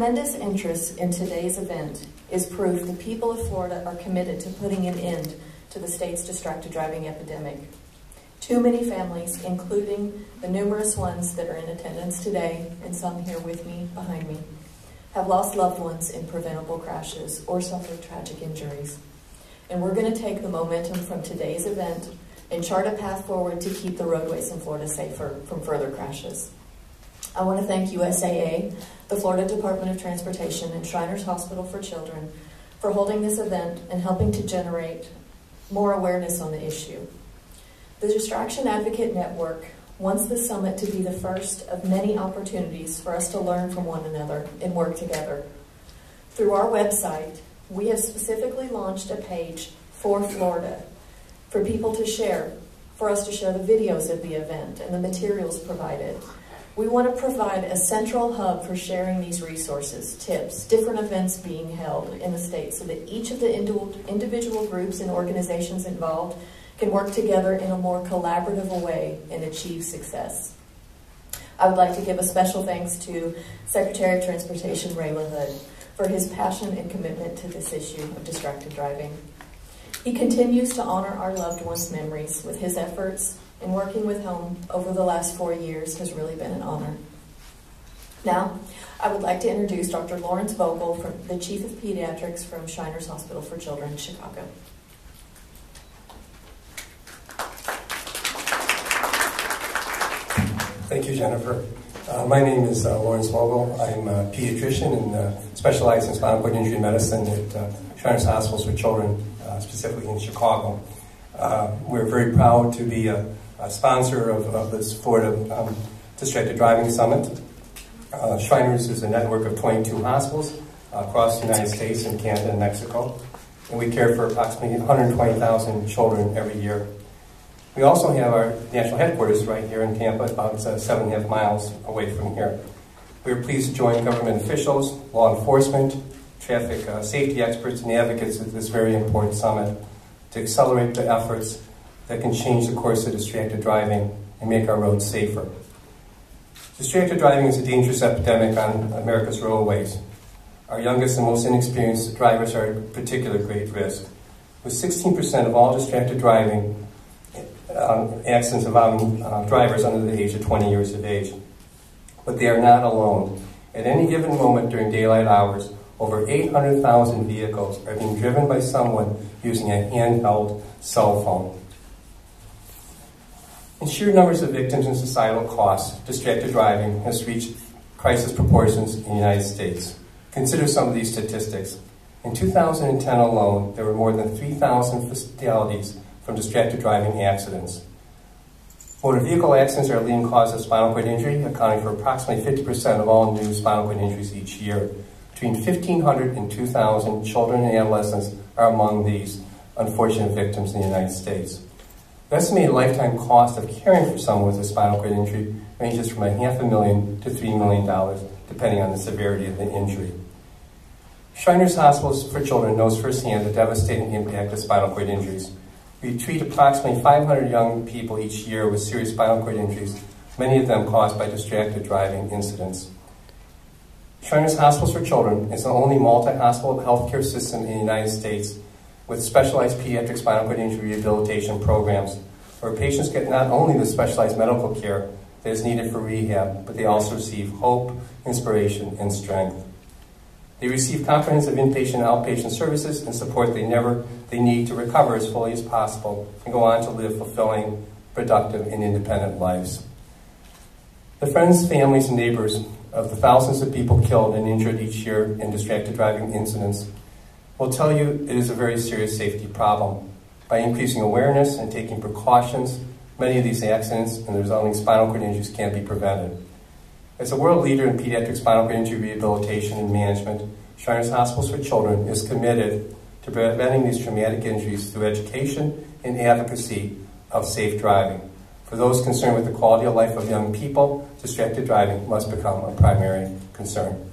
Tremendous interest in today's event is proof the people of Florida are committed to putting an end to the state's distracted driving epidemic. Too many families, including the numerous ones that are in attendance today and some here with me behind me, have lost loved ones in preventable crashes or suffered tragic injuries. And we're going to take the momentum from today's event and chart a path forward to keep the roadways in Florida safer from further crashes. I want to thank USAA, the Florida Department of Transportation, and Shriners Hospital for Children for holding this event and helping to generate more awareness on the issue. The Distraction Advocate Network wants this summit to be the first of many opportunities for us to learn from one another and work together. Through our website, we have specifically launched a page for Florida for people to share, for us to share the videos of the event and the materials provided, we want to provide a central hub for sharing these resources, tips, different events being held in the state so that each of the individual groups and organizations involved can work together in a more collaborative way and achieve success. I would like to give a special thanks to Secretary of Transportation Ray LaHood for his passion and commitment to this issue of distracted driving. He continues to honor our loved ones' memories with his efforts and working with home over the last four years has really been an honor. Now, I would like to introduce Dr. Lawrence Vogel, from, the Chief of Pediatrics from Shriners Hospital for Children, Chicago. Thank you, Jennifer. Uh, my name is uh, Lawrence Vogel. I'm a pediatrician and uh, specialize in spinal cord injury medicine at uh, Shriners Hospitals for Children, uh, specifically in Chicago. Uh, we're very proud to be a sponsor of, of this Florida um, Distracted Driving Summit. Uh, Shriners is a network of 22 hospitals uh, across the United States and Canada and Mexico. And we care for approximately 120,000 children every year. We also have our national headquarters right here in Tampa, about uh, seven and a half miles away from here. We are pleased to join government officials, law enforcement, traffic uh, safety experts, and the advocates at this very important summit to accelerate the efforts that can change the course of distracted driving and make our roads safer. Distracted driving is a dangerous epidemic on America's roadways. Our youngest and most inexperienced drivers are at particular great risk. With 16% of all distracted driving um, accidents involving uh, drivers under the age of 20 years of age. But they are not alone. At any given moment during daylight hours, over 800,000 vehicles are being driven by someone using a handheld cell phone. In sheer numbers of victims and societal costs, distracted driving has reached crisis proportions in the United States. Consider some of these statistics. In 2010 alone, there were more than 3,000 fatalities from distracted driving accidents. Motor vehicle accidents are a leading cause of spinal cord injury, accounting for approximately 50% of all new spinal cord injuries each year. Between 1,500 and 2,000 children and adolescents are among these unfortunate victims in the United States. The estimated lifetime cost of caring for someone with a spinal cord injury ranges from a half a million to three million dollars, depending on the severity of the injury. Shriners Hospitals for Children knows firsthand the devastating impact of spinal cord injuries. We treat approximately 500 young people each year with serious spinal cord injuries, many of them caused by distracted driving incidents. Shriners Hospitals for Children is the only multi-hospital healthcare system in the United States with specialized pediatric spinal cord injury rehabilitation programs, where patients get not only the specialized medical care that is needed for rehab, but they also receive hope, inspiration, and strength. They receive comprehensive inpatient and outpatient services and support they never they need to recover as fully as possible and go on to live fulfilling, productive, and independent lives. The friends, families, and neighbors of the thousands of people killed and injured each year in distracted driving incidents will tell you it is a very serious safety problem. By increasing awareness and taking precautions, many of these accidents and the resulting spinal cord injuries can be prevented. As a world leader in pediatric spinal cord injury rehabilitation and management, Shriners Hospitals for Children is committed to preventing these traumatic injuries through education and advocacy of safe driving. For those concerned with the quality of life of young people, distracted driving must become a primary concern.